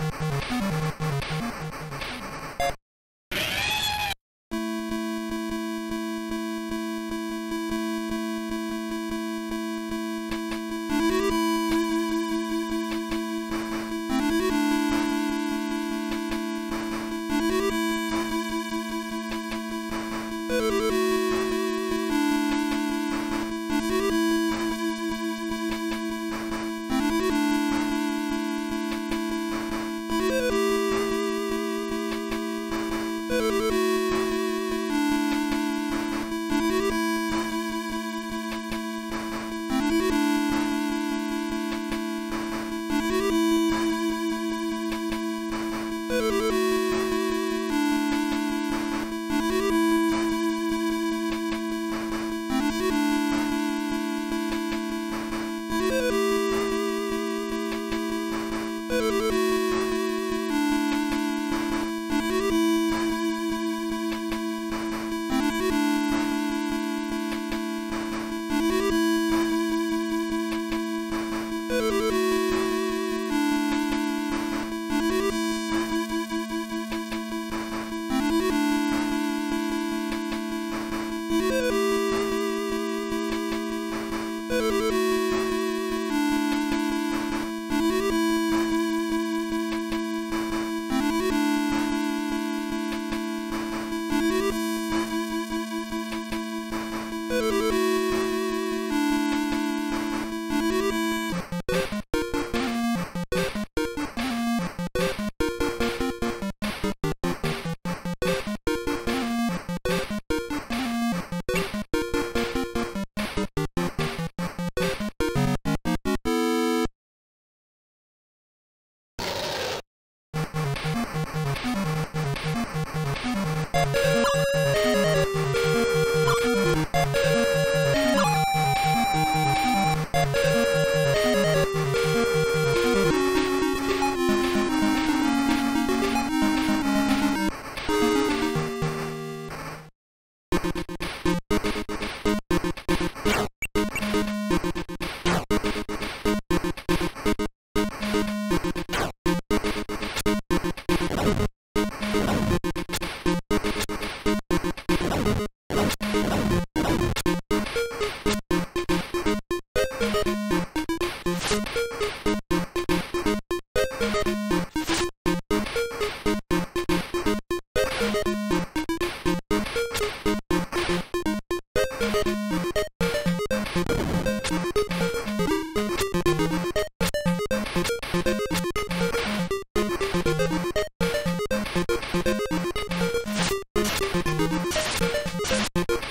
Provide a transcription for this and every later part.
Thank you.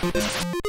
you